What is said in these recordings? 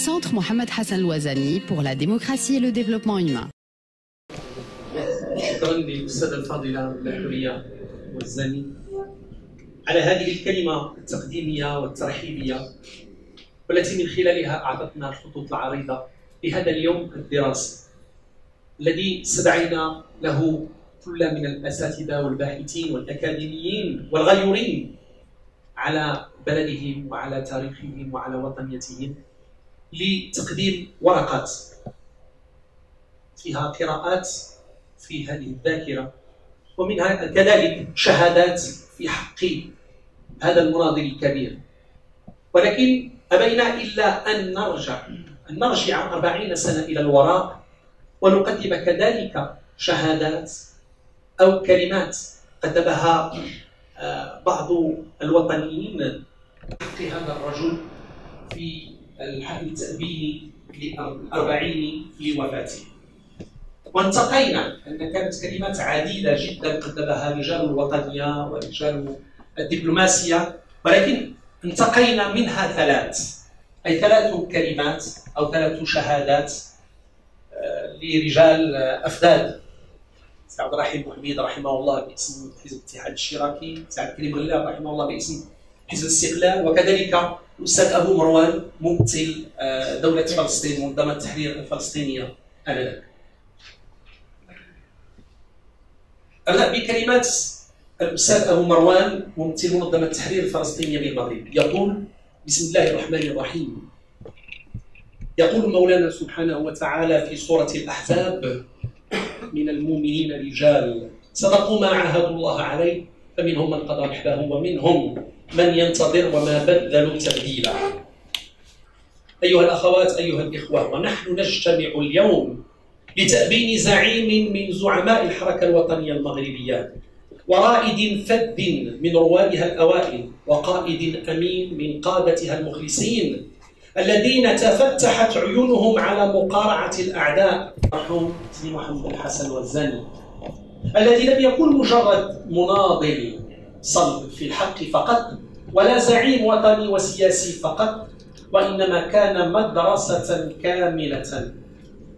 Centre Mohamed Hassan Louazani pour la démocratie et le développement humain. شكرا للاستاذه الفاضله الحوريه والزاني على هذه الكلمة التقديمية والترحيبية والتي من خلالها أعطتنا الخطوط العريضة لهذا اليوم الدراسي الذي استدعينا له كل من الأساتذة والباحثين والأكاديميين والغيورين على بلدهم وعلى تاريخهم وعلى وطنيتهم لتقديم ورقات. فيها قراءات في هذه الذاكرة ومنها كذلك شهادات في حق هذا المناضل الكبير. ولكن أبينا إلا أن نرجع أن نرجع أربعين سنة إلى الوراء ونقدم كذلك شهادات أو كلمات كتبها آه، بعض الوطنيين حق هذا الرجل في الحفل التأبيني للأربعين لوفاته. وانتقينا أن كانت كلمات عديدة جدا قدمها رجال الوطنية ورجال الدبلوماسية ولكن انتقينا منها ثلاث. أي ثلاث كلمات أو ثلاث شهادات آه، لرجال أفذاذ. سي عبد الرحيم بوحميد رحمه الله باسم حزب الاتحاد الاشتراكي سي عبد الكريم غلاب رحمه الله باسم حزب الاستقلال وكذلك الاستاذ أبو مروان ممثل آه، دولة فلسطين منظمة التحرير الفلسطينية آنذاك. أبدأ بكلمات الأستاذ أبو مروان ممثل منظمة التحرير الفلسطينية بالمغرب يقول بسم الله الرحمن الرحيم. يقول مولانا سبحانه وتعالى في سورة الأحزاب من المؤمنين رجال صدقوا ما عاهدوا الله عليه فمنهم من قضى نحبه ومنهم من ينتظر وما بدلوا تبديلا. أيها الأخوات أيها الإخوة ونحن نجتمع اليوم لتأبين زعيم من زعماء الحركة الوطنية المغربية ورائد فذ من روادها الأوائل وقائد أمين من قادتها المخلصين الذين تفتحت عيونهم على مقارعة الأعداء. مرحوم محمد الحسن والزني. الذي لم يكن مجرد مناضل صلب في الحق فقط ولا زعيم وطني وسياسي فقط وإنما كان مدرسة كاملة.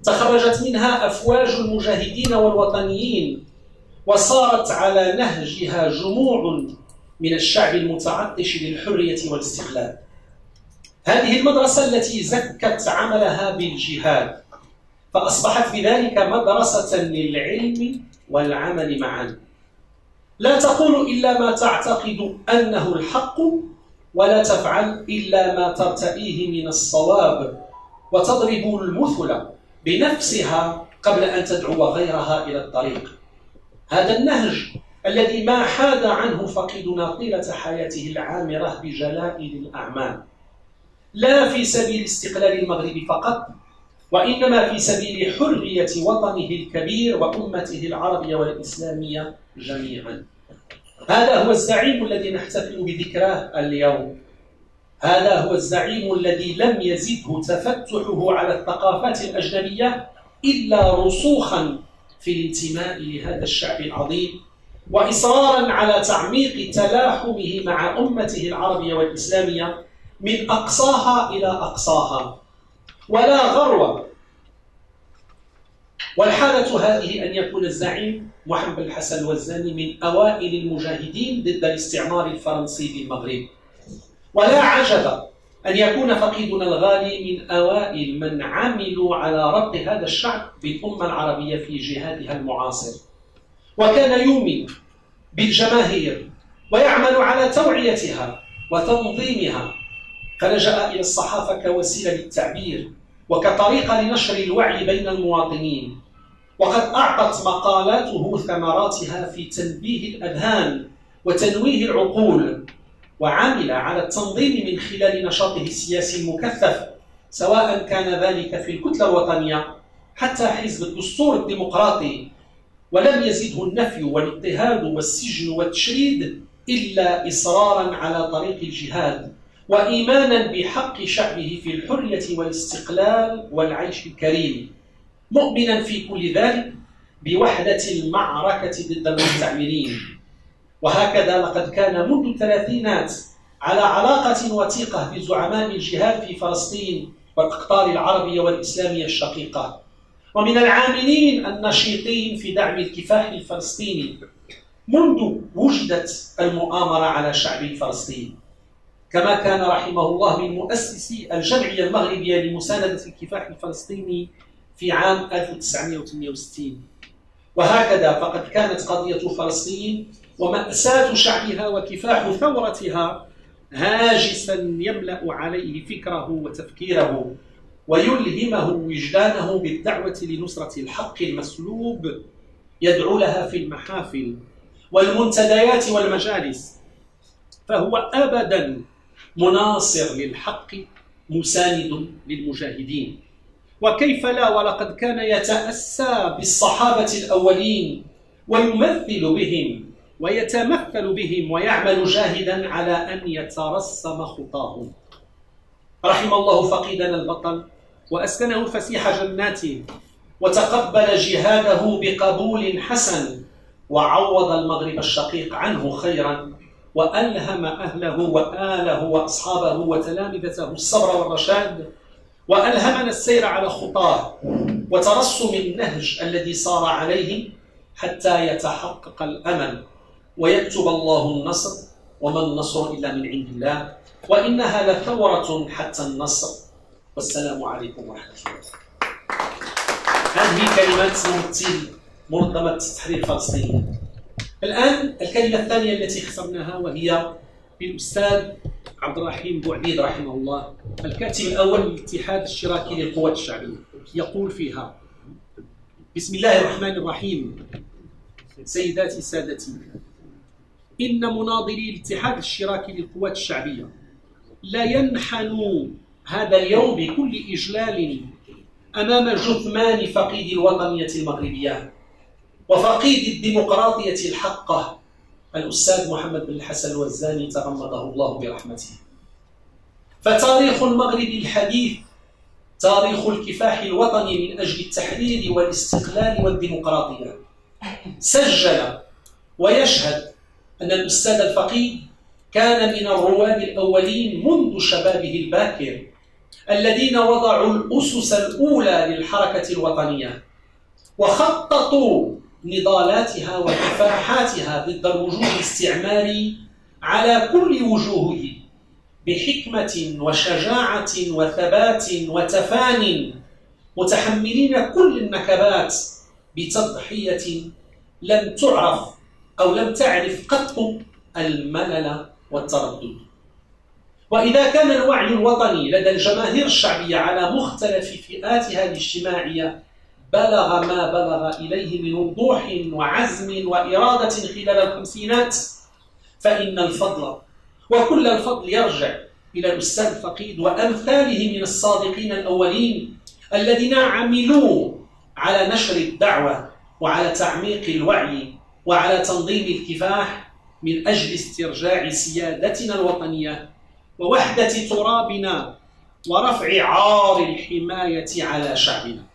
تخرجت منها أفواج المجاهدين والوطنيين وصارت على نهجها جموع من الشعب المتعطش للحرية والاستقلال. هذه المدرسة التي زكت عملها بالجهاد فأصبحت بذلك مدرسة للعلم والعمل معا. لا تقول إلا ما تعتقد أنه الحق ولا تفعل إلا ما ترتئيه من الصواب وتضرب المثل بنفسها قبل أن تدعو غيرها إلى الطريق. هذا النهج الذي ما حاد عنه فقيدنا طيلة حياته العامرة بجلائل الأعمال. لا في سبيل استقلال المغرب فقط وإنما في سبيل حرية وطنه الكبير وأمته العربية والإسلامية جميعا. هذا هو الزعيم الذي نحتفل بذكراه اليوم. هذا هو الزعيم الذي لم يزده تفتحه على الثقافات الأجنبية إلا رسوخا في الانتماء لهذا الشعب العظيم وإصرارا على تعميق تلاحمه مع أمته العربية والإسلامية من أقصاها إلى أقصاها. ولا غرو والحالة هذه أن يكون الزعيم محمد الحسن الوزاني من أوائل المجاهدين ضد الاستعمار الفرنسي في المغرب. ولا عجب أن يكون فقيدنا الغالي من أوائل من عملوا على ربط هذا الشعب بالأمة العربية في جهادها المعاصر. وكان يؤمن بالجماهير ويعمل على توعيتها وتنظيمها. فلجأ إلى الصحافة كوسيلة للتعبير وكطريقة لنشر الوعي بين المواطنين. وقد أعطت مقالاته ثمراتها في تنبيه الأذهان وتنويه العقول وعمل على التنظيم من خلال نشاطه السياسي المكثف سواء كان ذلك في الكتلة الوطنية حتى حزب الدستور الديمقراطي. ولم يزده النفي والاضطهاد والسجن والتشريد إلا إصرارا على طريق الجهاد وإيمانا بحق شعبه في الحرية والاستقلال والعيش الكريم. مؤمنا في كل ذلك بوحدة المعركة ضد المستعمرين. وهكذا لقد كان منذ الثلاثينات على علاقة وثيقة بزعماء الجهاد في فلسطين والأقطار العربية والإسلامية الشقيقة. ومن العاملين النشيطين في دعم الكفاح الفلسطيني منذ وجدت المؤامرة على شعب فلسطين. كما كان رحمه الله من مؤسسي الجمعية المغربية لمساندة الكفاح الفلسطيني في عام 1968 وهكذا فقد كانت قضية فلسطين ومأساة شعبها وكفاح ثورتها هاجسا يملأ عليه فكره وتفكيره ويلهمه وجدانه بالدعوة لنصرة الحق المسلوب يدعو لها في المحافل والمنتديات والمجالس. فهو أبدا مناصر للحق مساند للمجاهدين. وكيف لا ولقد كان يتأسى بالصحابة الأولين ويمثل بهم ويتمثل بهم ويعمل جاهدا على أن يترسم خطاهم. رحم الله فقيدنا البطل وأسكنه فسيح جناته وتقبل جهاده بقبول حسن وعوض المغرب الشقيق عنه خيرا وألهم أهله وآله وأصحابه وتلامذته الصبر والرشاد وألهمنا السير على خطاه وترسم النهج الذي صار عليه حتى يتحقق الأمل ويكتب الله النصر وما النصر إلا من عند الله وإنها لثورة حتى النصر والسلام عليكم ورحمة الله. هذه كلمات ممثل منظمة التحرير الفلسطيني الآن الكلمة الثانية التي اخترناها وهي بالأستاذ عبد الرحيم بوعبيد رحمه الله الكاتب الأول للاتحاد الاشتراكي للقوات الشعبية يقول فيها بسم الله الرحمن الرحيم. سيداتي سادتي إن مناضلي الاتحاد الاشتراكي للقوات الشعبية لا ينحنوا هذا اليوم بكل إجلال أمام جثمان فقيد الوطنية المغربية وفقيد الديمقراطية الحقة الأستاذ محمد بن الحسن الوزاني تغمده الله برحمته. فتاريخ المغرب الحديث تاريخ الكفاح الوطني من أجل التحرير والاستقلال والديمقراطية. سجل ويشهد أن الأستاذ الفقيد كان من الرواد الأولين منذ شبابه الباكر الذين وضعوا الأسس الأولى للحركة الوطنية. وخططوا نضالاتها وكفاحاتها ضد الوجود الاستعماري على كل وجوهه بحكمة وشجاعة وثبات وتفان. متحملين كل النكبات بتضحية لم تعرف أو لم تعرف قط الملل والتردد. وإذا كان الوعي الوطني لدى الجماهير الشعبية على مختلف فئاتها الاجتماعية بلغ ما بلغ إليه من وضوح وعزم وإرادة خلال الخمسينات فإن الفضل وكل الفضل يرجع إلى الأستاذ فقيد وأمثاله من الصادقين الأولين الذين عملوا على نشر الدعوة وعلى تعميق الوعي وعلى تنظيم الكفاح من أجل استرجاع سيادتنا الوطنية ووحدة ترابنا ورفع عار الحماية على شعبنا.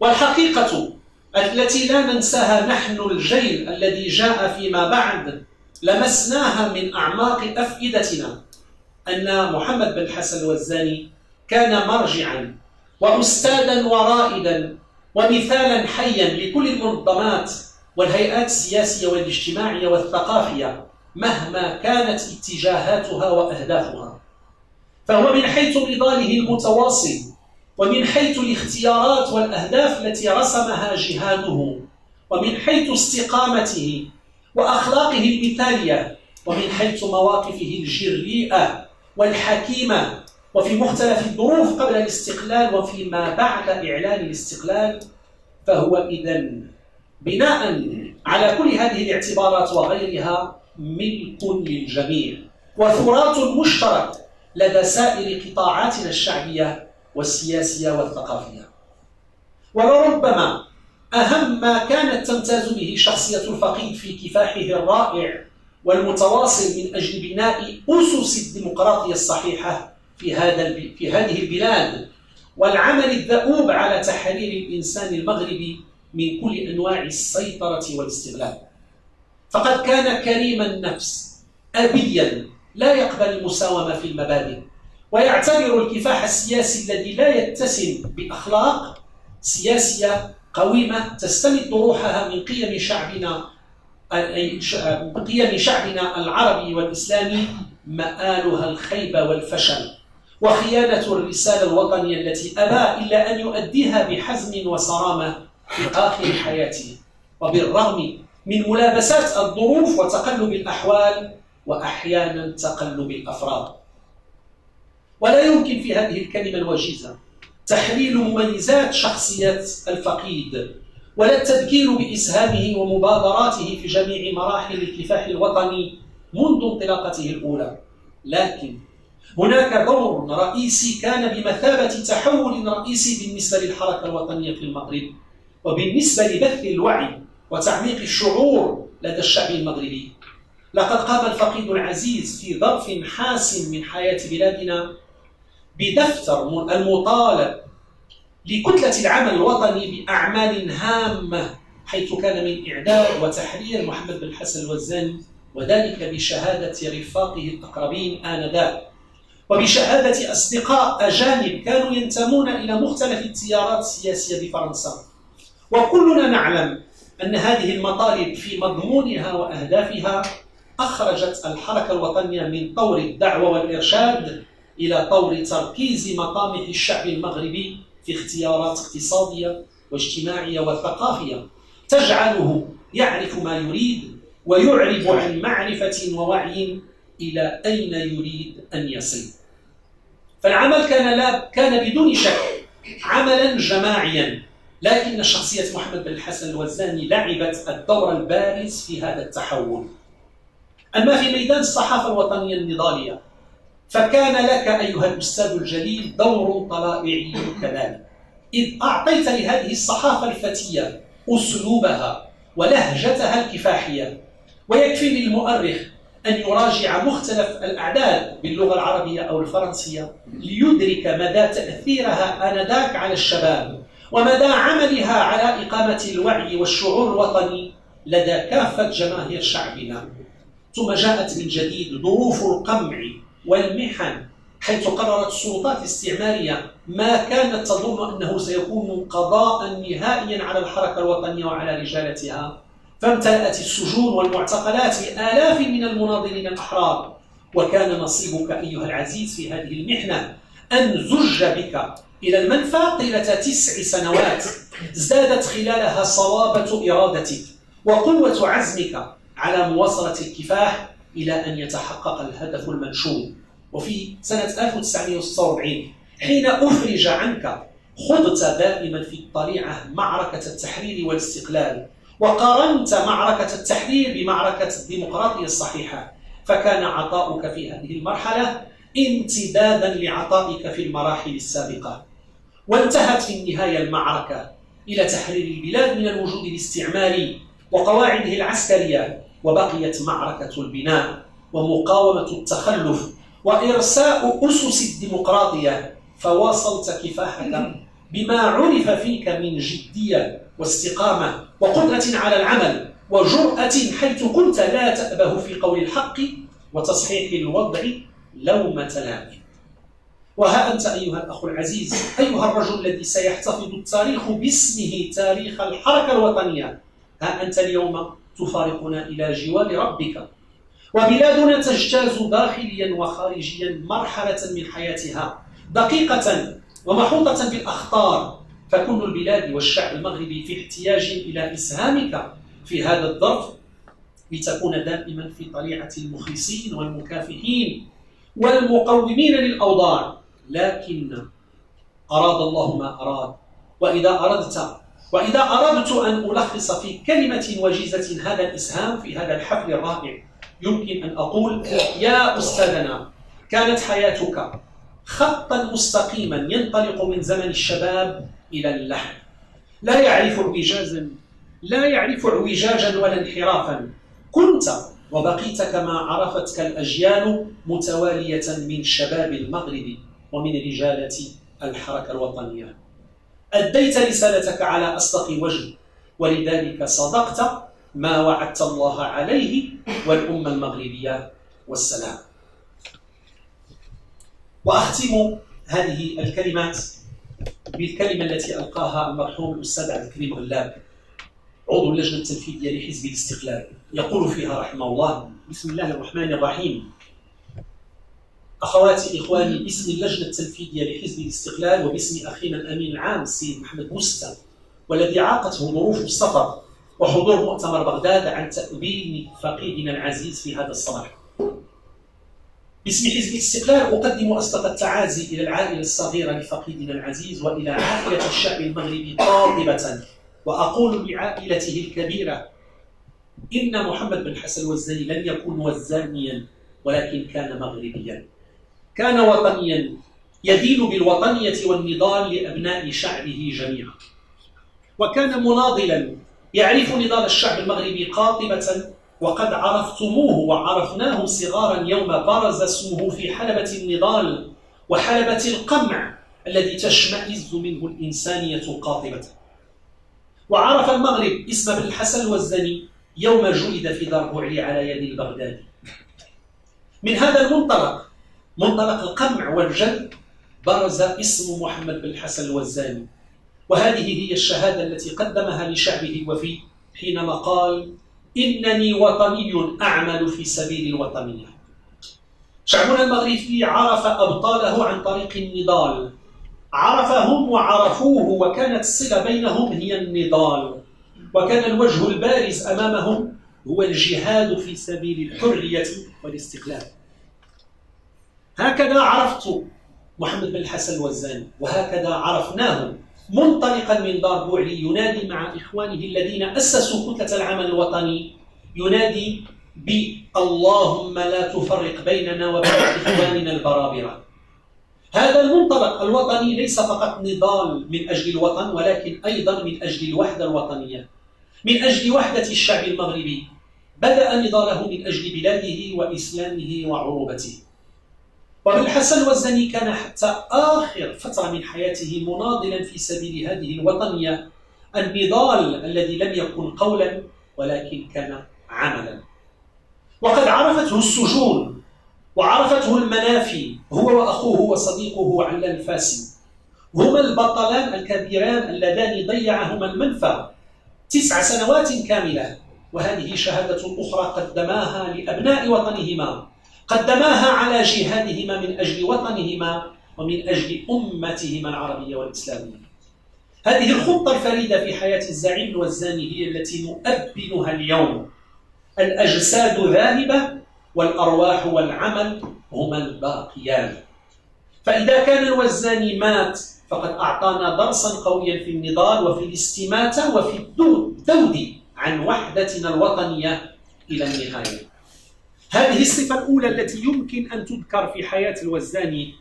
والحقيقة التي لا ننساها نحن الجيل الذي جاء فيما بعد لمسناها من أعماق أفئدتنا أن محمد بن حسن الوزاني كان مرجعا وأستاذا ورائدا ومثالا حيا لكل المنظمات والهيئات السياسية والاجتماعية والثقافية مهما كانت اتجاهاتها وأهدافها. فهو من حيث نضاله المتواصل ومن حيث الاختيارات والأهداف التي رسمها جهاده ومن حيث استقامته وأخلاقه المثالية ومن حيث مواقفه الجريئة والحكيمة وفي مختلف الظروف قبل الاستقلال وفيما بعد إعلان الاستقلال فهو إذا بناء على كل هذه الاعتبارات وغيرها ملك للجميع. وتراث مشترك لدى سائر قطاعاتنا الشعبية والسياسية والثقافية. ولربما أهم ما كانت تمتاز به شخصية الفقيد في كفاحه الرائع والمتواصل من أجل بناء أسس الديمقراطية الصحيحة في هذا في هذه البلاد والعمل الدؤوب على تحرير الإنسان المغربي من كل أنواع السيطرة والاستغلال. فقد كان كريم النفس أبيا لا يقبل المساومة في المبادئ. ويعتبر الكفاح السياسي الذي لا يتسم بأخلاق سياسية قويمة تستمد روحها من قيم شعبنا قيم شعبنا العربي والإسلامي مآلها الخيبة والفشل. وخيانة الرسالة الوطنية التي أبى إلا أن يؤديها بحزم وصرامة في آخر حياته. وبالرغم من ملابسات الظروف وتقلب الأحوال وأحيانا تقلب الأفراد. ولا يمكن في هذه الكلمة الوجيزة. تحليل مميزات شخصية الفقيد ولا التذكير بإسهامه ومبادراته في جميع مراحل الكفاح الوطني منذ انطلاقته الأولى. لكن هناك دور رئيسي كان بمثابة تحول رئيسي بالنسبة للحركة الوطنية في المغرب وبالنسبة لبث الوعي وتعميق الشعور لدى الشعب المغربي. لقد قام الفقيد العزيز في ظرف حاسم من حياة بلادنا بدفتر المطالب لكتلة العمل الوطني بأعمال هامة حيث كان من إعداد وتحرير محمد بن حسن الوزاني وذلك بشهادة رفاقه الأقربين آنذاك. وبشهادة أصدقاء أجانب كانوا ينتمون إلى مختلف التيارات السياسية بفرنسا. وكلنا نعلم أن هذه المطالب في مضمونها وأهدافها أخرجت الحركة الوطنية من طور الدعوة والإرشاد إلى طور تركيز مطامح الشعب المغربي في اختيارات اقتصادية واجتماعية وثقافية. تجعله يعرف ما يريد ويعرب عن معرفة ووعي إلى أين يريد أن يصل. فالعمل كان لا كان بدون شك عملا جماعيا لكن شخصية محمد بن الحسن الوزاني لعبت الدور البارز في هذا التحول. أما في ميدان الصحافة الوطنية النضالية فكان لك أيها الأستاذ الجليل دور طلائعي كذلك إذ أعطيت لهذه الصحافة الفتية أسلوبها ولهجتها الكفاحية. ويكفي للمؤرخ أن يراجع مختلف الأعداد باللغة العربية أو الفرنسية ليدرك مدى تأثيرها آنذاك على الشباب ومدى عملها على إقامة الوعي والشعور الوطني لدى كافة جماهير شعبنا. ثم جاءت من جديد ظروف القمع والمحن حيث قررت السلطات الاستعمارية ما كانت تظن أنه سيكون قضاء نهائيا على الحركة الوطنية وعلى رجالتها. فامتلأت السجون والمعتقلات بآلاف من المناضلين الأحرار. وكان نصيبك أيها العزيز في هذه المحنة أن زج بك إلى المنفى طيلة تسع سنوات. ازدادت خلالها صلابة إرادتك وقوة عزمك على مواصلة الكفاح إلى أن يتحقق الهدف المنشود وفي سنة 1946 حين أفرج عنك خضت دائما في الطليعة معركة التحرير والاستقلال وقارنت معركة التحرير بمعركة الديمقراطية الصحيحة فكان عطاؤك في هذه المرحلة امتدادا لعطائك في المراحل السابقة. وانتهت في النهاية المعركة إلى تحرير البلاد من الوجود الاستعماري وقواعده العسكرية وبقيت معركة البناء ومقاومة التخلف وإرساء أسس الديمقراطية فواصلت كفاحك بما عرف فيك من جدية واستقامة وقدرة على العمل وجرأة حيث كنت لا تأبه في قول الحق وتصحيح الوضع لومة لائم وها أنت أيها الأخ العزيز أيها الرجل الذي سيحتفظ التاريخ باسمه تاريخ الحركة الوطنية ها أنت اليوم تفارقنا إلى جوار ربك. وبلادنا تجتاز داخليا وخارجيا مرحلة من حياتها دقيقة ومحوطة بالأخطار. فكل البلاد والشعب المغربي في احتياج إلى إسهامك في هذا الظرف لتكون دائما في طليعة المخلصين والمكافحين والمقومين للأوضاع. لكن أراد الله ما أراد وإذا أردت وإذا أردت أن ألخص في كلمة وجيزة هذا الإسهام في هذا الحفل الرائع يمكن أن أقول يا أستاذنا كانت حياتك خطا مستقيما ينطلق من زمن الشباب إلى اللحم لا يعرف اعوجاجا لا يعرف اعوجاجا ولا انحرافا. كنت وبقيت كما عرفتك الأجيال متوالية من شباب المغرب ومن رجالة الحركة الوطنية. أديت رسالتك على أصدق وجه ولذلك صدقت ما وعدت الله عليه والأمة المغربية. والسلام. وأختم هذه الكلمات بالكلمة التي ألقاها المرحوم الأستاذ عبد الكريم غلاب عضو اللجنة التنفيذية لحزب الاستقلال يقول فيها رحمه الله بسم الله الرحمن الرحيم. أخواتي إخواني باسم اللجنة التنفيذية لحزب الاستقلال وباسم أخينا الأمين العام السيد محمد بوستا والذي عاقته ظروف السفر وحضور مؤتمر بغداد عن تأبين فقيدنا العزيز في هذا الصباح. باسم حزب الاستقلال أقدم أصدق التعازي إلى العائلة الصغيرة لفقيدنا العزيز وإلى عائلة الشعب المغربي قاطبة وأقول لعائلته الكبيرة إن محمد بن حسن الوزاني لم يكن وزانيا ولكن كان مغربيا. كان وطنيا يدين بالوطنية والنضال لأبناء شعبه جميعا. وكان مناضلا يعرف نضال الشعب المغربي قاطبة وقد عرفتموه وعرفناه صغارا يوم برز اسمه في حلبة النضال وحلبة القمع الذي تشمئز منه الإنسانية قاطبة. وعرف المغرب اسم ابن الحسن الوزني يوم جلد في دار على يد البغدادي. من هذا المنطلق منطلق القمع والجلد برز اسم محمد بن الحسن الوزاني. وهذه هي الشهادة التي قدمها لشعبه وفي حينما قال إنني وطني أعمل في سبيل الوطنية شعبنا المغربي عرف أبطاله عن طريق النضال. عرفهم وعرفوه وكانت الصلة بينهم هي النضال. وكان الوجه البارز أمامهم هو الجهاد في سبيل الحرية والاستقلال. هكذا عرفت محمد بن الحسن الوزاني وهكذا عرفناه منطلقا من دار بوعلي ينادي مع إخوانه الذين أسسوا كتلة العمل الوطني ينادي بأللهم لا تفرق بيننا وبين إخواننا البرابرة. هذا المنطلق الوطني ليس فقط نضال من أجل الوطن ولكن أيضا من أجل الوحدة الوطنية من أجل وحدة الشعب المغربي. بدأ نضاله من أجل بلاده وإسلامه وعروبته. وابن الحسن الوزني كان حتى آخر فترة من حياته مناضلا في سبيل هذه الوطنية النضال الذي لم يكن قولا ولكن كان عملا. وقد عرفته السجون وعرفته المنافي هو وأخوه وصديقه علان الفاسي هما البطلان الكبيران اللذان ضيعهما المنفى. تسع سنوات كاملة وهذه شهادة أخرى قدماها لأبناء وطنهما. قدماها على جهادهما من أجل وطنهما ومن أجل أمتهما العربية والإسلامية. هذه الخطة الفريدة في حياة الزعيم الوزاني هي التي نؤبنها اليوم. الأجساد ذاهبة والأرواح والعمل هما الباقيان. فإذا كان الوزاني مات فقد أعطانا درسا قويا في النضال وفي الاستماتة وفي الذود عن وحدتنا الوطنية إلى النهاية. هذه الصفة الأولى التي يمكن أن تذكر في حياة الوزاني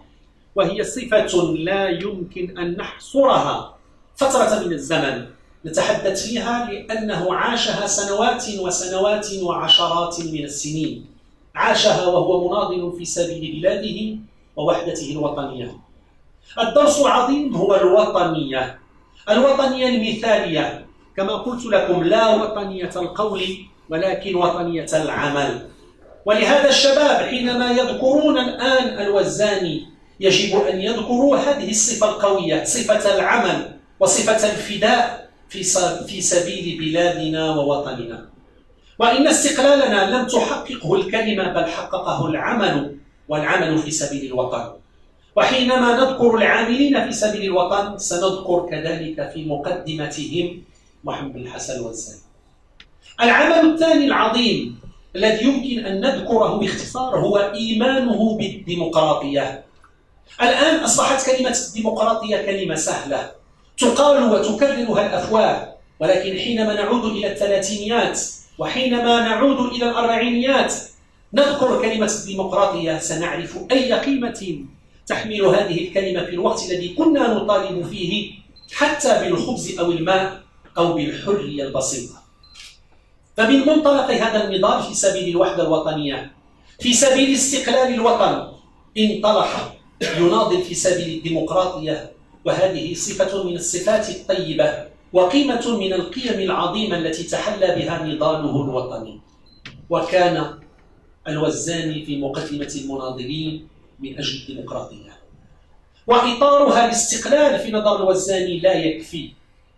وهي صفة لا يمكن أن نحصرها فترة من الزمن. نتحدث فيها لأنه عاشها سنوات وسنوات وعشرات من السنين. عاشها وهو مناضل في سبيل بلاده ووحدته الوطنية. الدرس العظيم هو الوطنية. الوطنية المثالية. كما قلت لكم لا وطنية القول ولكن وطنية العمل. ولهذا الشباب حينما يذكرون الآن الوزاني يجب أن يذكروا هذه الصفة القوية صفة العمل وصفة الفداء في سبيل بلادنا ووطننا. وإن استقلالنا لم تحققه الكلمة بل حققه العمل والعمل في سبيل الوطن. وحينما نذكر العاملين في سبيل الوطن سنذكر كذلك في مقدمتهم محمد الحسن والزاني. العمل الثاني العظيم الذي يمكن أن نذكره باختصار هو إيمانه بالديمقراطية. الآن أصبحت كلمة الديمقراطية كلمة سهلة. تقال وتكررها الأفواه ولكن حينما نعود إلى الثلاثينيات وحينما نعود إلى الأربعينيات نذكر كلمة الديمقراطية. سنعرف أي قيمة تحمل هذه الكلمة في الوقت الذي كنا نطالب فيه حتى بالخبز أو الماء أو بالحرية البسيطة فمن منطلق هذا النضال في سبيل الوحدة الوطنية في سبيل استقلال الوطن انطلق يناضل في سبيل الديمقراطية وهذه صفة من الصفات الطيبة وقيمة من القيم العظيمة التي تحلى بها نضاله الوطني. وكان الوزاني في مقدمة المناضلين من أجل الديمقراطية. وإطارها الاستقلال في نظر الوزاني لا يكفي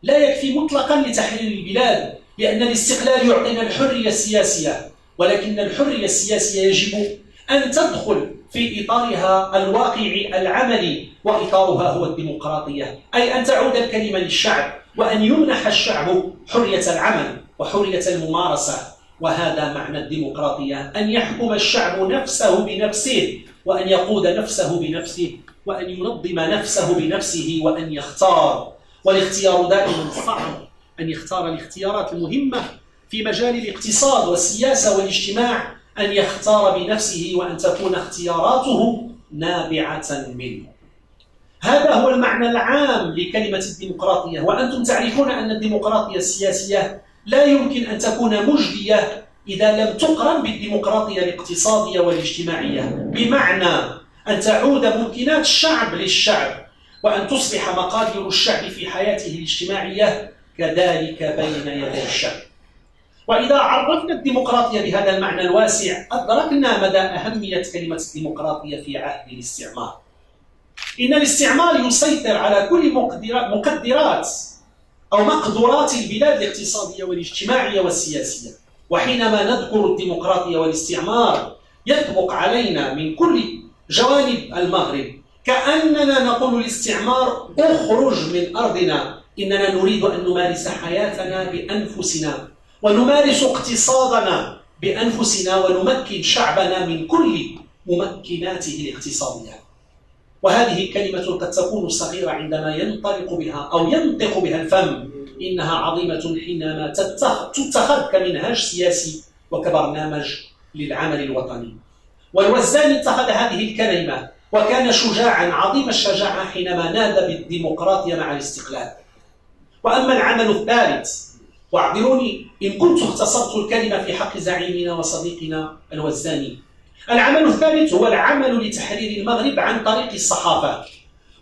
لا يكفي مطلقا لتحرير البلاد. لأن الاستقلال يعطينا الحرية السياسية ولكن الحرية السياسية يجب أن تدخل في إطارها الواقعي العملي وإطارها هو الديمقراطية. أي أن تعود الكلمة للشعب وأن يمنح الشعب حرية العمل وحرية الممارسة. وهذا معنى الديمقراطية أن يحكم الشعب نفسه بنفسه وأن يقود نفسه بنفسه وأن ينظم نفسه بنفسه وأن يختار. والاختيار دائما صعب. أن يختار الاختيارات المهمة في مجال الاقتصاد والسياسة والاجتماع أن يختار بنفسه وأن تكون اختياراته نابعة منه. هذا هو المعنى العام لكلمة الديمقراطية. وأنتم تعرفون أن الديمقراطية السياسية لا يمكن أن تكون مجدية إذا لم تقرن بالديمقراطية الاقتصادية والاجتماعية. بمعنى أن تعود ممكنات الشعب للشعب وأن تصبح مقادير الشعب في حياته الاجتماعية كذلك بين يدي الشعب وإذا عرفنا الديمقراطية بهذا المعنى الواسع أدركنا مدى أهمية كلمة الديمقراطية في عهد الاستعمار. إن الاستعمار يسيطر على كل مقدرات أو مقدورات البلاد الاقتصادية والاجتماعية والسياسية. وحينما نذكر الديمقراطية والاستعمار يطبق علينا من كل جوانب المغرب كأننا نقول الاستعمار اخرج من أرضنا إننا نريد أن نمارس حياتنا بأنفسنا ونمارس اقتصادنا بأنفسنا ونمكن شعبنا من كل ممكناته الاقتصادية. وهذه كلمة قد تكون صغيرة عندما ينطلق بها أو ينطق بها الفم. إنها عظيمة حينما تتخذ كمنهاج سياسي وكبرنامج للعمل الوطني. والوزاني اتخذ هذه الكلمة وكان شجاعا عظيم الشجاعة حينما نادى بالديمقراطية مع الاستقلال. وأما العمل الثالث واعذروني إن كنت اختصرت الكلمة في حق زعيمنا وصديقنا الوزاني. العمل الثالث هو العمل لتحرير المغرب عن طريق الصحافة.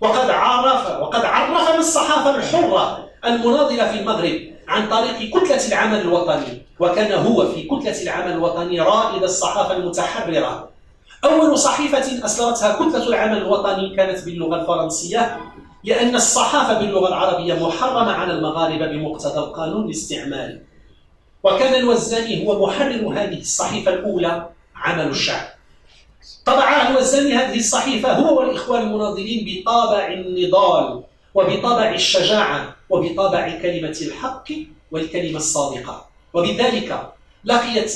وقد عرف وقد عرفنا الصحافة الحرة المناضلة في المغرب عن طريق كتلة العمل الوطني وكان هو في كتلة العمل الوطني رائد الصحافة المتحررة. أول صحيفة أصدرتها كتلة العمل الوطني كانت باللغة الفرنسية. لأن الصحافة باللغة العربية محرمة على المغاربة بمقتضى القانون الاستعماري وكان الوزاني هو محرر هذه الصحيفة الأولى عمل الشعب. طبع الوزاني هذه الصحيفة هو والإخوان المناضلين بطابع النضال وبطابع الشجاعة وبطابع كلمة الحق والكلمة الصادقة. وبذلك لقيت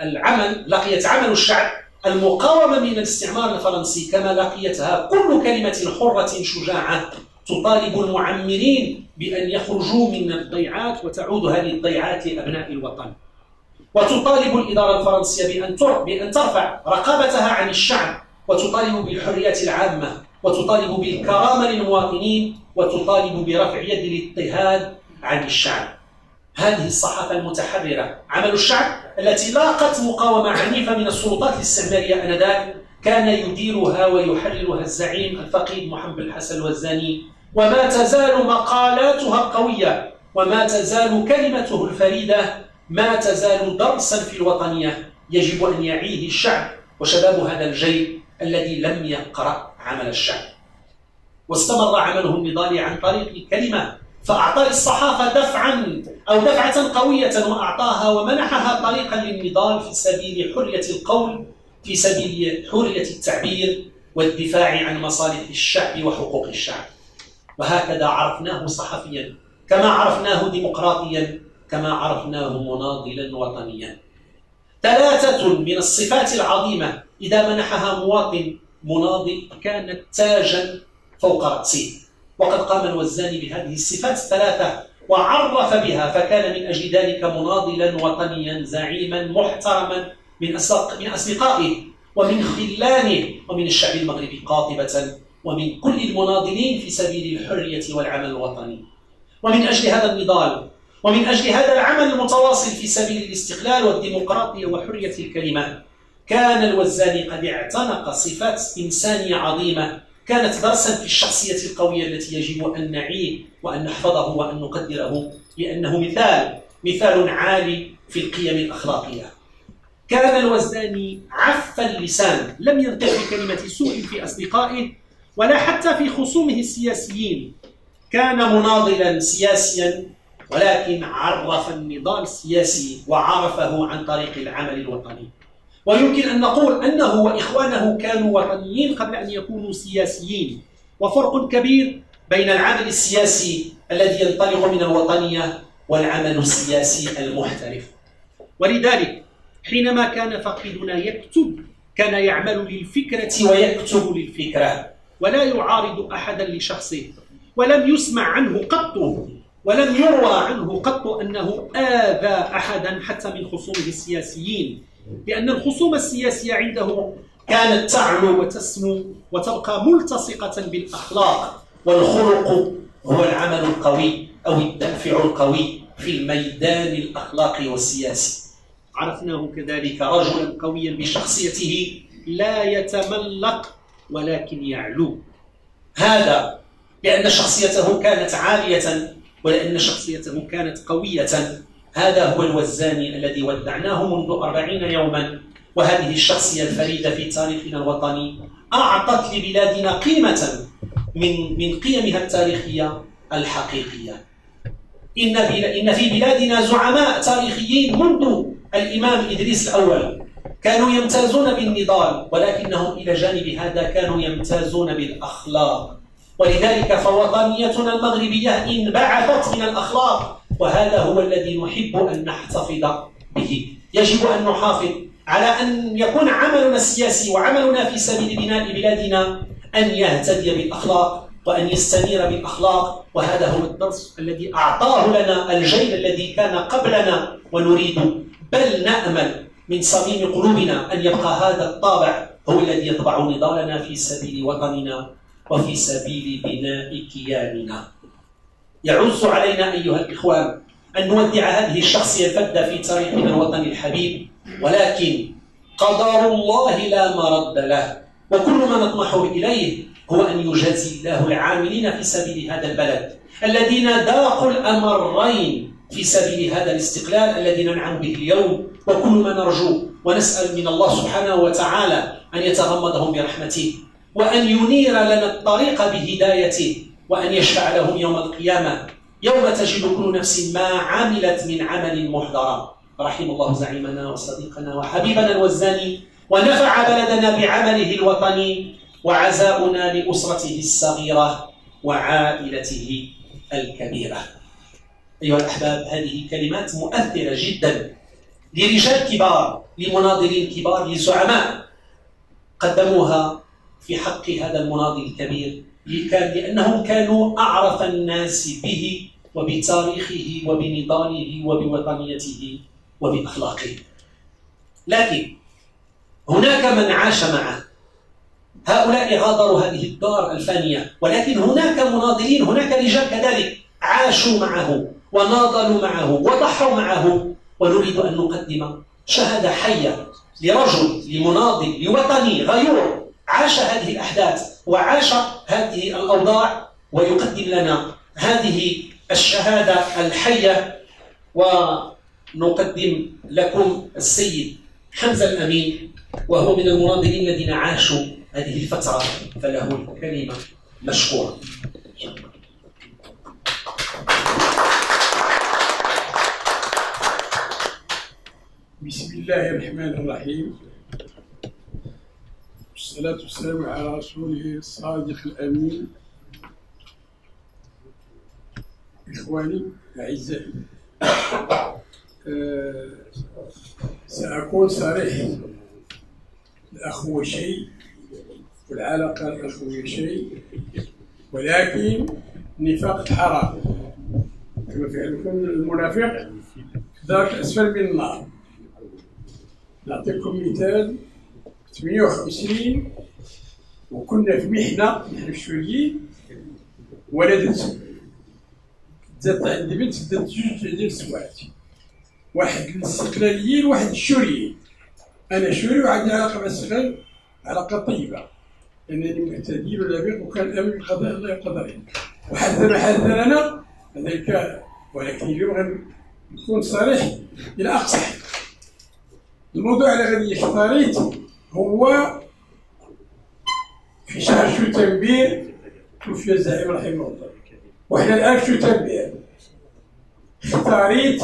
العمل لقيت عمل الشعب المقاومة من الاستعمار الفرنسي كما لقيتها كل كلمة حرة شجاعة تطالب المعمرين بأن يخرجوا من الضيعات وتعود هذه الضيعات لأبناء الوطن. وتطالب الإدارة الفرنسية بأن بأن ترفع رقابتها عن الشعب وتطالب بالحريات العامة وتطالب بالكرامة للمواطنين وتطالب برفع يد الاضطهاد عن الشعب. هذه الصحافة المتحررة. عمل الشعب التي لاقت مقاومة عنيفة من السلطات الاستعمارية آنذاك كان يديرها ويحررها الزعيم الفقيد محمد الحسن الوزاني. وما تزال مقالاتها القوية وما تزال كلمته الفريدة. ما تزال درسا في الوطنية. يجب أن يعيه الشعب وشباب هذا الجيل الذي لم يقرأ عمل الشعب. واستمر عمله النضالي عن طريق الكلمة فأعطى للصحافة دفعا أو دفعة قوية وأعطاها ومنحها طريقا للنضال في سبيل حرية القول في سبيل حرية التعبير والدفاع عن مصالح الشعب وحقوق الشعب. وهكذا عرفناه صحفيا كما عرفناه ديمقراطيا كما عرفناه مناضلا وطنيا. ثلاثة من الصفات العظيمة إذا منحها مواطن مناضل كانت تاجا فوق رأسه. وقد قام الوزاني بهذه الصفات الثلاثة وعرف بها فكان من أجل ذلك مناضلا وطنيا زعيما محترما من من أصدقائه ومن خلانه ومن الشعب المغربي قاطبة ومن كل المناضلين في سبيل الحرية والعمل الوطني. ومن أجل هذا النضال ومن أجل هذا العمل المتواصل في سبيل الاستقلال والديمقراطية وحرية الكلمة كان الوزاني قد اعتنق صفات إنسانية عظيمة كانت درسا في الشخصية القوية التي يجب أن نعيه وأن نحفظه وأن نقدره لأنه مثال مثال عالي في القيم الأخلاقية. كان الوزاني عف اللسان لم ينطق بكلمة سوء في أصدقائه ولا حتى في خصومه السياسيين. كان مناضلا سياسيا ولكن عرف النضال السياسي وعرفه عن طريق العمل الوطني. ويمكن أن نقول أنه وإخوانه كانوا وطنيين قبل أن يكونوا سياسيين. وفرق كبير بين العمل السياسي الذي ينطلق من الوطنية والعمل السياسي المحترف. ولذلك حينما كان فقيدنا يكتب كان يعمل للفكرة ويكتب للفكرة ولا يعارض أحدا لشخصه ولم يسمع عنه قط ولم يروى عنه قط أنه آذى أحدا حتى من خصومه السياسيين. لأن الخصوم السياسية عنده كانت تعلو وتسمو وتبقى ملتصقة بالأخلاق والخلق هو العمل القوي أو الدافع القوي في الميدان الأخلاقي والسياسي. عرفناه كذلك رجلا قويا بشخصيته لا يتملق ولكن يعلو. هذا لأن شخصيته كانت عالية ولأن شخصيته كانت قوية. هذا هو الوزاني الذي ودعناه منذ أربعين يوما وهذه الشخصية الفريدة في تاريخنا الوطني أعطت لبلادنا قيمة من من قيمها التاريخية الحقيقية. إن إن في بلادنا زعماء تاريخيين منذ الإمام إدريس الأول كانوا يمتازون بالنضال ولكنهم إلى جانب هذا كانوا يمتازون بالأخلاق. ولذلك فوطنيتنا المغربية انبعثت من الأخلاق وهذا هو الذي نحب أن نحتفظ به. يجب أن نحافظ على أن يكون عملنا السياسي وعملنا في سبيل بناء بلادنا أن يهتدي بالأخلاق وأن يستنير بالأخلاق. وهذا هو الدرس الذي أعطاه لنا الجيل الذي كان قبلنا ونريد. بل نأمل من صميم قلوبنا أن يبقى هذا الطابع هو الذي يطبع نضالنا في سبيل وطننا وفي سبيل بناء كياننا. يعز علينا أيها الإخوان أن نودع هذه الشخصية الفذة في تاريخنا الوطني الحبيب ولكن قدر الله لا مرد له. وكل ما نطمح إليه هو أن يجازي الله العاملين في سبيل هذا البلد الذين ذاقوا الأمرين في سبيل هذا الاستقلال الذي ننعم به اليوم. وكل ما نرجو ونسأل من الله سبحانه وتعالى أن يتغمدهم برحمته وأن ينير لنا الطريق بهدايته. وأن يشفع لهم يوم القيامة يوم تجد كل نفس ما عملت من عمل محضرا. رحم الله زعيمنا وصديقنا وحبيبنا الوزاني ونفع بلدنا بعمله الوطني وعزاؤنا لأسرته الصغيرة وعائلته الكبيرة. أيها الأحباب هذه كلمات مؤثرة جدا لرجال كبار لمناضلين كبار لزعماء قدموها في حق هذا المناضل الكبير. لأنهم كانوا أعرف الناس به وبتاريخه وبنضاله وبوطنيته وبأخلاقه. لكن هناك من عاش معه. هؤلاء غادروا هذه الدار الفانية. ولكن هناك مناضلين هناك رجال كذلك عاشوا معه وناضلوا معه وضحوا معه. ونريد أن نقدم شهادة حية لرجل لمناضل لوطني غيور عاش هذه الأحداث. وعاش هذه الأوضاع ويقدم لنا هذه الشهادة الحية. ونقدم لكم السيد حمزة الأمين وهو من المناضلين الذين عاشوا هذه الفترة. فله الكلمة مشكورة بسم الله الرحمن الرحيم. والصلاة والسلام على رسوله الصادق الأمين. إخواني أعزائي أه سأكون صريح. الأخوة شيء والعلاقة الأخوية شيء ولكن نفاق حرام كما فعلكم المنافق ذاك أسفل من النار. نعطيكم مثال 58 وكنا في محنة نحن الشويين ولدت زادت عندي بنت بدات جوج ديال السوايع. واحد الاستقلاليين وواحد الشوريين أنا شوري وعندي علاقة مع الاستقلال علاقة طيبة. لانني معتدل ولبيق وكان امن القضاء الله يقدر وحدثنا حدثنا هذاك ولكن اليوم غنكون صريح إلى أقصى الموضوع اللي غادي اختاريت هو في شهر شتنبير توفي الزعيم رحمه الله. وإحنا الآن في شتنبير اختاريت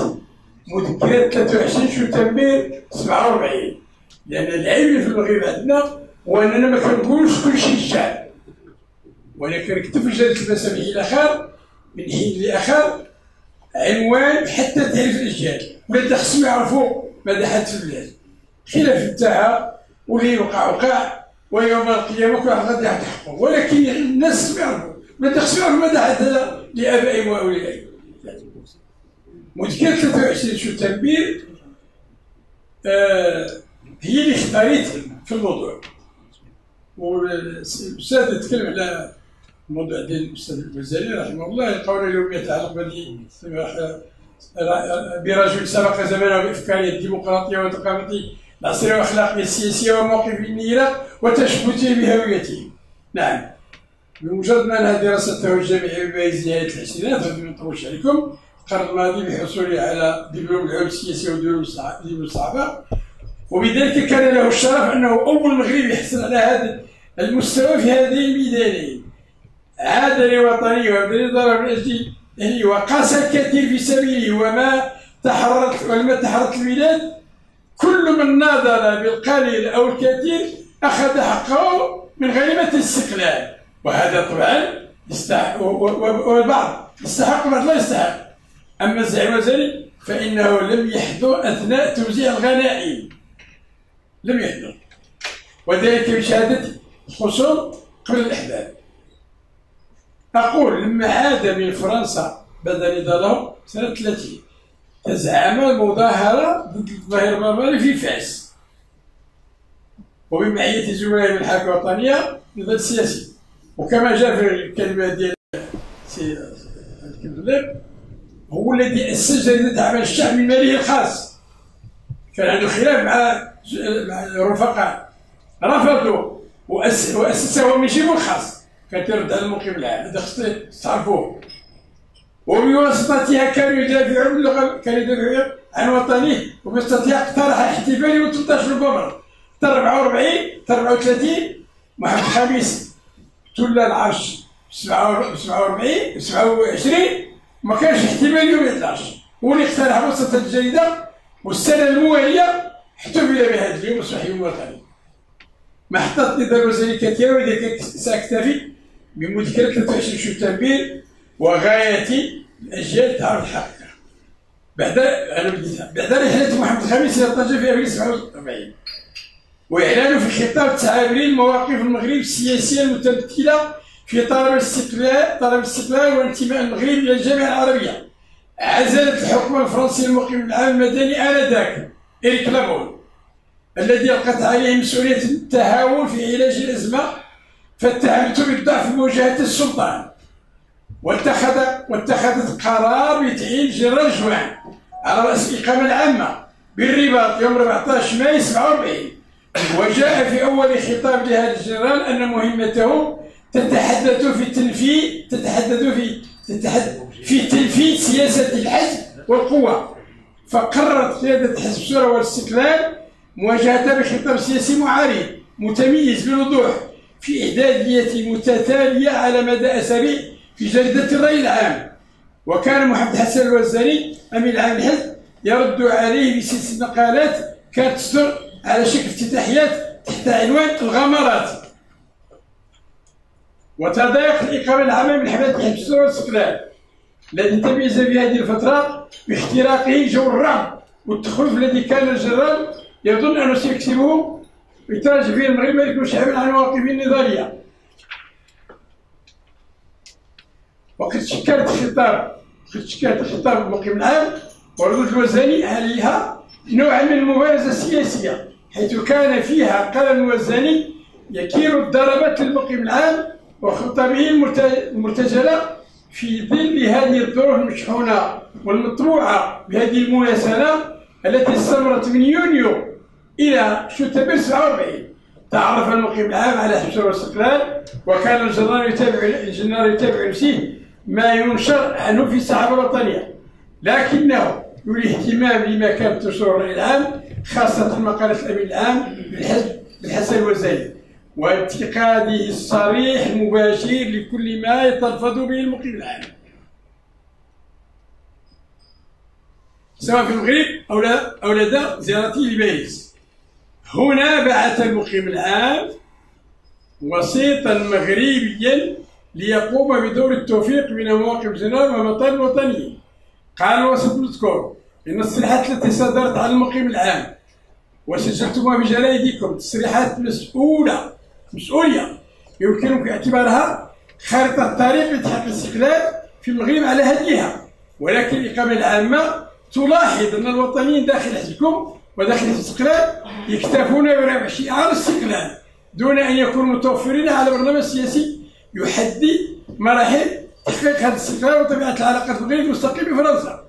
مذكرة 23 شتنبير 47 لأن العلم في المغرب عندنا هو أننا ما كنقولش كل شيء الشعب ولكن كتب جلسة المسامح إلى خير من حين لآخر عنوان حتى تعرف الأجيال ولا خصهم يعرفوا ماذا حدث في البلاد خلاف انتهى. واللي وقع وقع ويوم القيامة كل واحد غادي يحقق ولكن الناس يعرفوا ما خصهم يعرفوا ماذا حدث لآبائهم وأوليائهم. مذكرة 23 شو التنبيه آه هي اللي اختاريت في الموضوع. والأستاذ تكلم على الموضوع ديال الأستاذ الغزالي رحمه الله القول اليوم يتعلق بهذه برجل سبق زمانه بافكاره الديمقراطية والثقافه العصريه واخلاقه السياسيه وموقف النيره وتشبته بهويته نعم. بمجرد ما انهى دراسته الجامعيه ببايز نهايه العشرينات ما نطولش عليكم. القرن الماضي بحصوله على دبلوم العلوم السياسيه ودبلوم الصحافه وبذلك كان له الشرف أنه أول مغربي يحصل على هذا المستوى في هذه الميدانين عاد لوطنه ضرب من أجل يعني وقاس الكثير في سبيله وما تحررت ولما تحررت البلاد كل من ناظر بالقليل أو الكثير أخذ حقه من غنيمه الاستقلال. وهذا طبعا يستحق والبعض يستحق والبعض لا يستحق. أما الزعيم الوزاري فإنه لم يحضر أثناء توزيع الغنائم. لم يحضر وذلك بشهادة خصوم قبل الإحداث. أقول لما عاد من فرنسا بعد نضاله سنة 30 تزعم مظاهرة ضد الظاهر البربري في فاس وبمعية من الحركة الوطنية ضد السياسي وكما جاء في الكلمة ديال سي هو الذي أسس جريدة عمل الشعب من ماله الخاص. كان عنده خلاف مع مع الرفقاء رفضوا وأسسه من شبه الخاص كترد على المقيم العام. هذا خصنا تعرفوه وبواسطتها كانوا يدافعون اللغة كانوا يدافعون عن وطنه وبواسطتها اقترح احتفالي و 13 نوفمبر 44 34 محمد الخامس تولى العرش 47 27 ما كانش احتفال يوم 11 هو اللي اقترح وسط الجريدة والسنة الموالية احتفل بهذا اليوم اصبح يوم وطني محطات نظام وزاري كثيره ولذلك سأكتفي بمذكرة 23 شتنبر وغاية الأجيال تعرف الحقيقة بعد أنا بديتها بعد رحلة محمد الخامس إلى طنجة في أبريل 47 وإعلانه في خطاب 9 أبريل مواقف المغرب السياسية المتمثلة في طلب الاستقلال طلب الاستقلال وانتماء المغرب إلى الجامعة العربية. عزلت الحكومة الفرنسية المقيم العام المدني آنذاك إريك لابون الذي ألقت عليه مسؤولية التهاون في علاج الأزمة فاتهمت بالضعف في مواجهة السلطان. واتخذ واتخذت قرار بتعيين جنرال جوان. على رأس الإقامة العامة. بالرباط يوم 14 ماي 47 وجاء في أول خطاب لهذا الجنرال أن مهمته تتحدد في تنفيذ تتحدد في تتحدد في تنفيذ سياسة الحزب والقوة. فقررت قيادة حزب الشورى والاستقلال مواجهته بخطاب سياسي معارض متميز بوضوح في إعدادية متتالية على مدى أسابيع في جريدة الرأي العام. وكان محمد حسن الوزاري أمين عام الحزب يرد عليه بسلسلة مقالات كانت تصدر على شكل افتتاحيات تحت عنوان الغمرات وتضايق الإقامة العامة من حملة السورة والاستقلال. الذي تميز في هذه الفترة باختراقه جو الرعب والتخوف الذي كان الجرال يظن أنه سيكسبه. يتراجع فيه المغرب ما يكونش عن مواقف النضالية وقد شكلت خطاب قد شكلت خطاب المقيم العام وردود الوزاني عليها نوعا من المبارزة السياسية حيث كان فيها قلم الوزاني يكير الضربات للمقيم العام وخطابه المرتجلة في ظل هذه الظروف المشحونة والمطروعة بهذه المناسبة التي استمرت من يونيو إلى شتبر 47 تعرف المقيم العام على حبس والاستقلال وكان الجنرال يتابع الجنرال يتابع نفسه ما ينشر عنه في الصحافة الوطنية. لكنه يولي اهتمام تنشر الرأي العام خاصة مقالة الأمين العام بالحسن الوزاري وانتقاده الصريح المباشر لكل ما يتلفظ به المقيم العام. سواء في المغرب أو لا أو لدى زيارته لباريس. هنا بعث المقيم العام وسيطا مغربيا ليقوم بدور التوفيق بين مواقف الجنرال والمطار الوطني. قال وسط نذكر إن التصريحات التي صدرت عن المقيم العام وسجلتموها بجرائدكم تصريحات مسؤولة مسؤولية يمكنك اعتبارها خارطة الطريق لتحقيق الاستقلال في المغرب على هديها. ولكن الإقامة العامة تلاحظ أن الوطنيين داخل حزبكم وداخل الاستقلال يكتفون برفع شعار الاستقلال دون أن يكونوا متوفرين على برنامج سياسي يحدد مراحل تحقيق هذا الاستقلال وطبيعة العلاقات المغرب المستقيم بفرنسا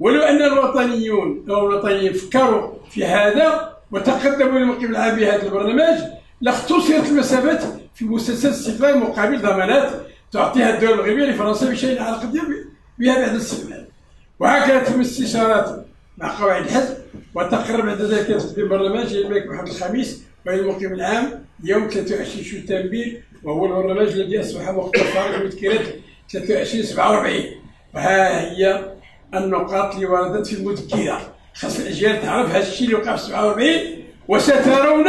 ولو أن الوطنيون أو الوطنيين فكروا في هذا وتقدموا للمقيم العام بهذا البرنامج لاختصرت المسافات في مسلسل الاستقلال مقابل ضمانات تعطيها الدولة المغربية لفرنسا بشيء العلاقة بها بعد الاستقلال وهكذا تم الاستشارات مع قواعد الحزب وتقرر بعد ذلك تقديم برنامج الملك محمد الخامس وهي المقيم العام يوم 23 شتنبر وهو البرنامج الذي اصبح مختصرا في تذكره 23 47 وها هي النقاط اللي وردت في المذكره خاص الأجيال تعرف هذا الشيء اللي وقع في 47 وسترون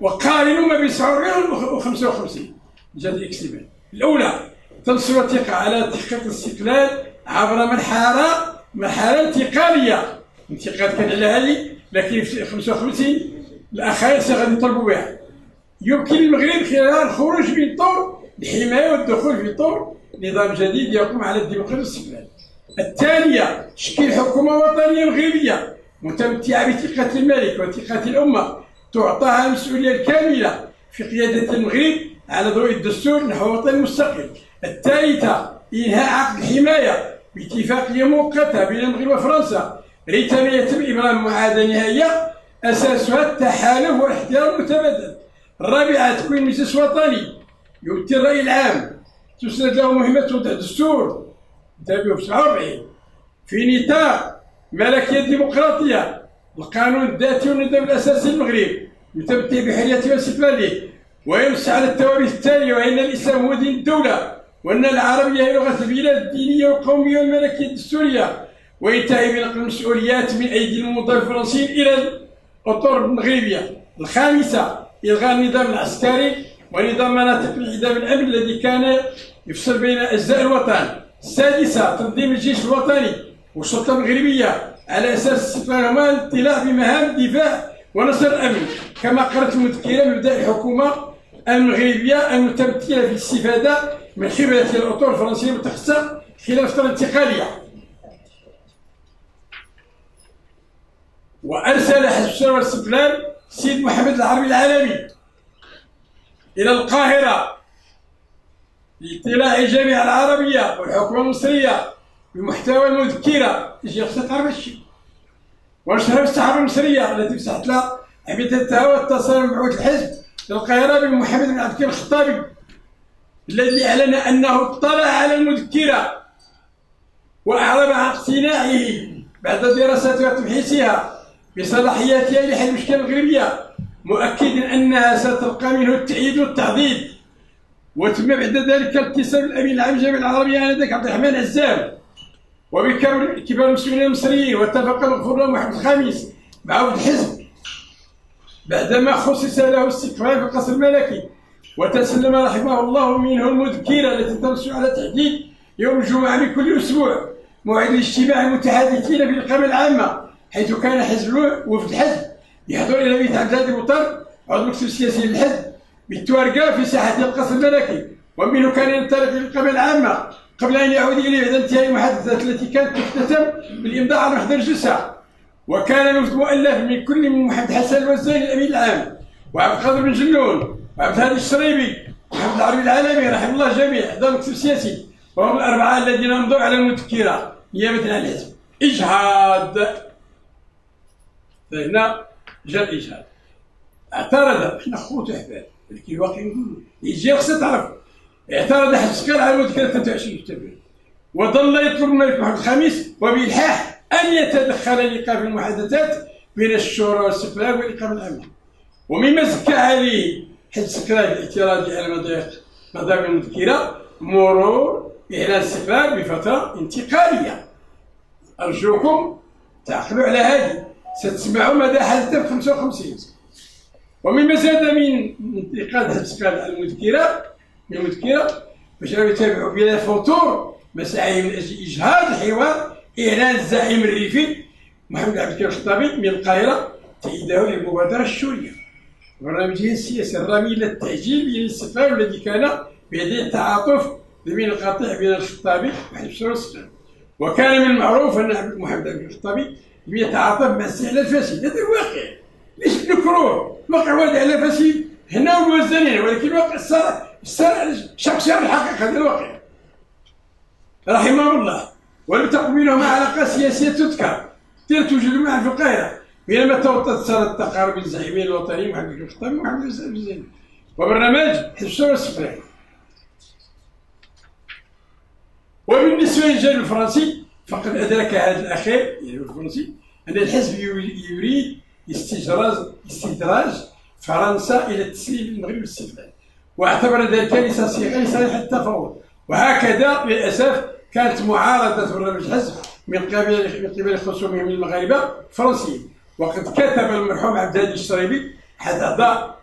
وقارنوا ما بين 47 و 55 جاد الاكسبان الأولى تنص الوثيقه على تحقيق الاستقلال عبر مرحله مرحله انتقالية. انتقال كان على هذه لكن في 55 الاخايس غادي يطلبوا بها. يمكن المغرب خلال الخروج من طور الحماية والدخول في طور نظام جديد يقوم على الديمقراطية والاستقلال الثانية تشكيل حكومة وطنية مغربية. متمتعة بثقة الملك وثقة الأمة. تعطاها المسؤولية الكاملة في قيادة المغرب على ضوء الدستور نحو وطن مستقل الثالثة إنهاء عقد الحماية باتفاقيه مؤقته بين المغرب وفرنسا. ريتم يتم ابرام معاهده نهائية. أساسها التحالف والاحترام المتبادل الرابعه تكوين مجلس وطني يؤتي الرأي العام تسند له مهمة وضع دستور انتبهوا في 47 في نطاق ملكية ديمقراطيه القانون الذاتي والنظام الأساسي للمغرب متمتع بحريته واستقلاله وينص على الثوابت التاليه وإن الإسلام هو دين الدولة وإن العربيه هي لغة البلاد الدينية والقومية والملكية الدستورية. وينتهي بنقل المسؤوليات من أيدي الموظف الفرنسيين إلى الأطر المغربية. الخامسة الغاء النظام العسكري ونظام مناطق الانعدام الامن الذي كان يفصل بين أجزاء الوطن. السادسة تنظيم الجيش الوطني والشرطه المغربيه على أساس استقلالهما الاطلاع بمهام الدفاع ونصر الأمن. كما قرأت المذكرة بمبدا الحكومة المغربية المتمثله في الاستفاده من خبرة الأطر الفرنسية المتخصصة خلال الفترة الانتقالية. وأرسل حزب الشورى والاستقلال سيد محمد العربي العالمي إلى القاهرة لإطلاع الجامعة العربية والحكومة المصرية بمحتوى خصها تعرف الشيء ونشرها في الصحافه المصرية التي فتحت لها عميدتها واتصل مبعوث الحزب للقاهره بمحمد بن عبد الكريم الخطابي الذي أعلن أنه اطلع على المذكرة وأعرب عن اقتناعه بعد دراساتها وتبحيثها بصلاحياتها لحل المشكلة المغربيه مؤكدا أنها ستلقى منه التأييد والتعضيد وتم بعد ذلك اتصال الأمين العام الجامعة العربية آنذاك عبد الرحمن عزام. وبكبر كبار المسؤولين المصريين. واتفق الغفور محمد الخامس مع عبد الحزب. بعدما خصص له استقبال في القصر الملكي وتسلم رحمه الله منه المذكرة التي تنص على تحديد يوم الجمعة من كل أسبوع موعد الاجتماع المتحدثين في القمة العامة. حيث كان حزب وفد الحزب. يحضر إلى بيت عبد الهادي المطر عضو المكتب السياسي للحزب. بالتوارقة في ساحة القصر الملكي. ومنه كان ينطلق إلى القمة العامة. قبل أن يعود إليه بعد انتهاء المحادثات التي كانت تختتم بالإمضاء على محضر الجلسة وكان الوفد مؤلف من كل من محمد حسن الوزاني الأمين العام. وعبد القادر بن جنون وعبد الهادي الشريبي وحمد العربي العالمي رحمه الله الجميع أعضاء المكتب السياسي وهم الأربعة الذين أمضوا على المذكرة نيابة عن الحزب. إجهاض فهنا جاء الإجهاض اعترض. إحنا خوت احباب لكن الواقع يقول يجي خصها تعرف. اعترض حزب السكر على المذكرة 23 سبتمبر وظل يطلب الملك محمد الخامس وبإلحاح أن يتدخل لإيقاف المحادثات بين الشورى والاستقلال والإقامة الأمنية. ومما زكى عليه حزب استقلال الاعتراضي على مضايق مضايق المذكرة مرور إعلان الاستقلال بفترة انتقالية. أرجوكم تعقلوا على هذه. ستسمعوا ماذا حدث في 55 ومما زاد من انتقاد استقلال المذكرة من المذكرة باش يتابعوا بلا فتور مساعي من أجل إجهاض الحوار إعلان الزعيم الريفي محمد عبد الكريم الخطابي من القاهرة تأييده للمبادرة الشورية. برنامجه السياسي الرامي إلى التأجيل للاستقلال الذي كان بيديه التعاطف بين القطيع بين الخطابي وحزب الشورى وكان من المعروف أن محمد عبد الخطابي يتعاطف مع استعلال الفاسد. هذا الواقع ليش نكروه الواقع واقع على فاسد هنا وموزنين ولكن الواقع صار صار شخصيا الحقيقة هذا الواقع. رحمه الله. ولم تقم بينهما علاقة سياسية تذكر. توجد معا في القاهرة بينما صار التقارب بين الزعيمين الوطنيين محمد الخطاب ومحمد بن زين وبرنامج حزب الشورى السفلي وبالنسبة للجانب الفرنسي فقد أدرك هذا الأخير يعني الفرنسي أن الحزب يريد استدراج استدراج فرنسا إلى التسليم للمغرب والاستقلال. واعتبر ذلك ليس صيغة لصالح التفاوض. وهكذا للأسف كانت معارضة برنامج الحزب من قبل من قبل خصومهم المغاربة الفرنسيين. وقد كتب المرحوم عبد الهادي الشريبي أحد أعضاء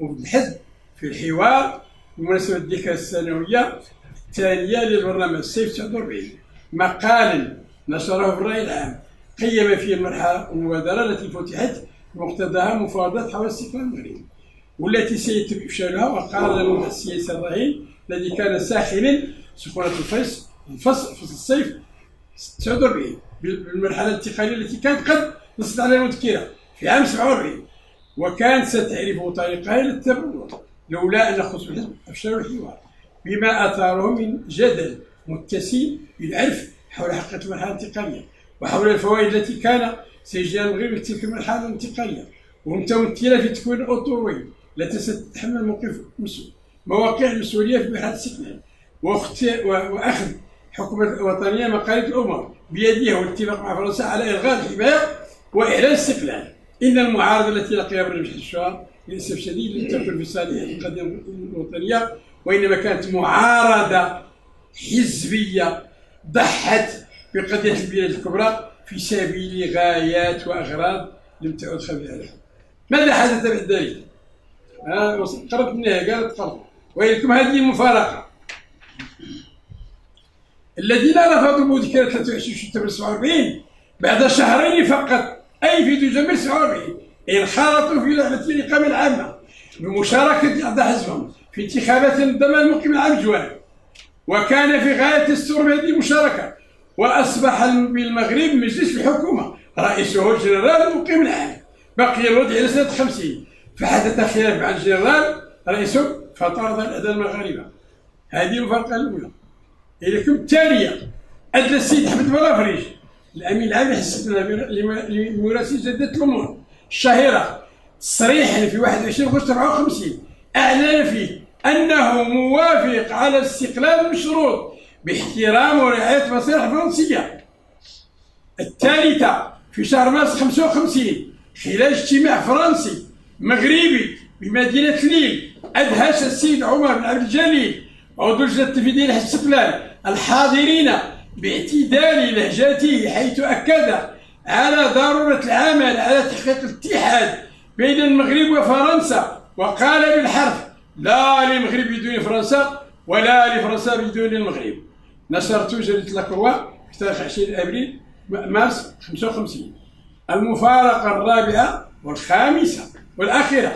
الحزب في الحوار بمناسبة الذكرى السنوية التالية للبرنامج السيف 49 مقالا نشره في الرأي العام. قيم فيه المرحلة المبادرة التي فتحت بمقتضاها مفاوضات حول استقلال المغرب والتي سيتم إفشالها وقال لنا السياسي الرهين الذي كان ساخنا سخونة الفيس الفصل في الصيف 49 بالمرحلة الانتقالية التي كانت قد نصت على المذكرة في عام 47 وكان ستعرف طريقها إلى التبرر لولا أن خصوم الحزب أفشلوا الحوار بما أثاره من جدل متسم بالعرف حول حقيقة المرحلة الانتقالية. وحول الفوائد التي كان سيجنيها المغرب تلك المرحلة الانتقالية. ومتمثلة في تكوين الأطروي. التي ستتحمل موقف مواقع المسؤولية في مرحلة الاستقلال وأخذ حكومة الوطنية مقاليد الأمم بيدها والاتفاق مع فرنسا على إلغاء الحماية وإعلان الاستقلال إن المعارضة التي لقيها برنامج الشهر للأسف الشديد لم تكن في صالح القضية الوطنية وإنما كانت معارضة حزبية ضحت بقضية البلاد الكبرى في سبيل غايات وأغراض لم تعد خبيئة لها ماذا حدث بعد ذلك؟ آه قربت منها قالت قرب. وإليكم هذه المفارقة. الذين رفضوا مذكرة 23 سبتمبر 47 بعد شهرين فقط أي في دجنبر 47 انخرطوا في لعبة الإقامة العامة بمشاركة أعضاء حزبهم في انتخابات الضمان المقيم العام جوان وكان في غاية السر بهذه المشاركة. وأصبح بالمغرب مجلس الحكومة. رئيسه الجنرال المقيم العام. بقي الوضع إلى سنة 50 فحدث خلاف مع الجنرال رئيسه فطرد الأذان المغاربة. هذه المفارقة الأولى. إليكم الثانية؟ أدى السيد أحمد بلافريج الأمين العام حسبنا لمراسي جدة الأمور. الشهيرة. تصريحا في 21 أغسطس 54 أعلن فيه أنه موافق على الاستقلال المشروط. باحترام ورعاية مصالح الفرنسية الثالثة في شهر مارس 55 خلال اجتماع فرنسي مغربي بمدينة ليل أدهش السيد عمر بن عبد الجليل عضو لجنة التنفيذية الاستقلال الحاضرين باعتدال لهجته حيث أكد على ضرورة العمل على تحقيق الاتحاد بين المغرب وفرنسا وقال بالحرف لا للمغرب بدون فرنسا ولا لفرنسا بدون المغرب نشرت جريدة لاكروا في تاريخ 20 ابريل مارس 55 المفارقة الرابعة والخامسة والأخيرة.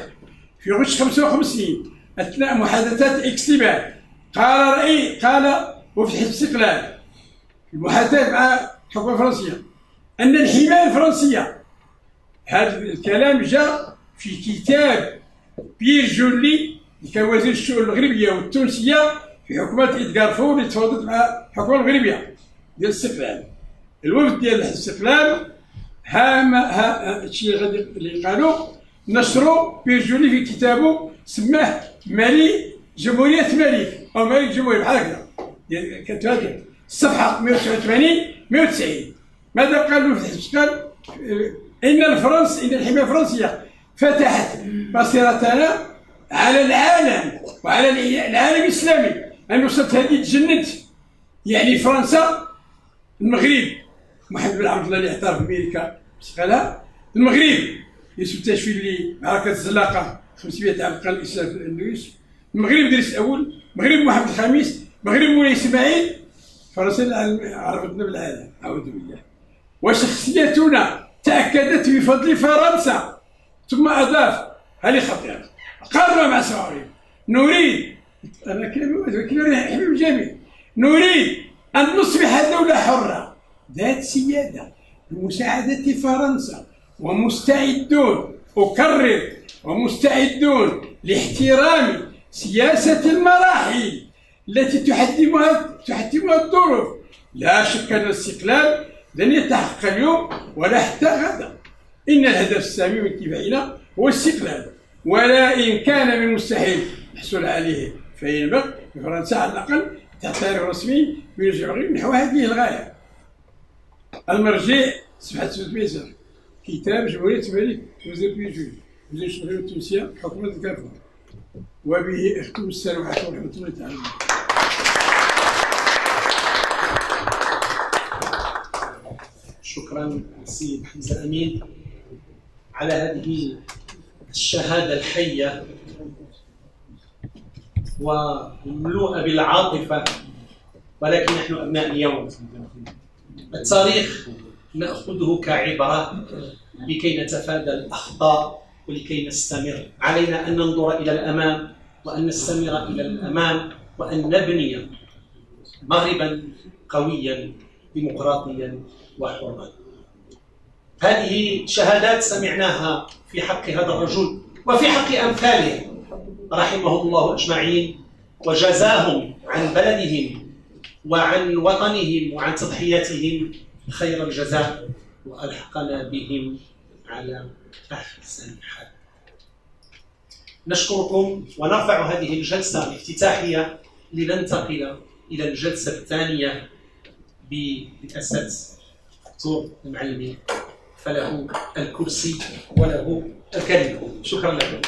في غش 55 أثناء محادثات اكسبال قال رأي قال وفي الاستقلال المحادثات مع الحكومة الفرنسية أن الحماية الفرنسية هذا الكلام جاء في كتاب بيير جولي اللي كان وزير الشؤون المغربية والتونسية في حكومة إدغار فور اللي تفاوضت مع الحكومة المغربية ديال الاستقلال. الوفد ديال الاستقلال ها ما ها الشيء اللي قالوا نشروا بيير جولي في كتابه سماه مالي جمهورية مالك أو مالك جمهورية بحال هكذا. كانت هذه الصفحة 189 190 ماذا في الحزب قال إن الفرنس إن الحماية الفرنسية فتحت مسيرتنا على العالم وعلى العالم الإسلامي. ان وصلت هذه تجنت يعني فرنسا المغرب. محمد بن عبد الله اللي اعترف بأمريكا. استقالها المغرب. يوسف تاشفيلي معركة الزلاقة 500 عام قال الإسلام في الأندلس. المغرب درس الأول المغرب محمد الخامس المغرب مولاي إسماعيل. فرنسا عرفتنا بالعالم. أعوذ بالله. وشخصيتنا تأكدت بفضل فرنسا. ثم أضاف هذه خطيرة. قارنا مع اسرائيل نريد كلمه كلمة حبيب الجميع نريد أن نصبح دوله حرة. ذات سيادة. بمساعده فرنسا. ومستعدون. أكرر. ومستعدون لاحترام سياسة المراحل التي تحتمها تحتمها الظروف. لا شك أن الاستقلال لن يتحقق اليوم ولا حتى غدا. إن الهدف السامي من اتباعنا هو الاستقلال. ولا إن كان من المستحيل. الحصول عليه. فينبغي فرنسا على الأقل تعترف رسمي بيرجع نحو هذه الغاية. المرجع صفحة 300 كتاب جمهورية الملك جوزيف بيجول وزير الشمالية التونسية حكومة الكافور وبه اختم السلام عليكم ورحمة الله تعالى شكرا السيد حمزة أمين على هذه الشهادة الحية. ومملوءة بالعاطفة ولكن نحن أبناء اليوم. التاريخ نأخذه كعبرة لكي نتفادى الأخطاء ولكي نستمر. علينا أن ننظر إلى الأمام وأن نستمر إلى الأمام وأن نبني مغربا قويا ديمقراطيا وحرا هذه شهادات سمعناها في حق هذا الرجل وفي حق أمثاله. رحمه الله أجمعين وجزاهم عن بلدهم وعن وطنهم وعن تضحياتهم خير الجزاء وألحقنا بهم على أحسن حال. نشكركم ونرفع هذه الجلسة الافتتاحية لننتقل إلى الجلسة الثانية برئاسة الدكتور المعلمين فله الكرسي وله الكلمة شكرا لكم.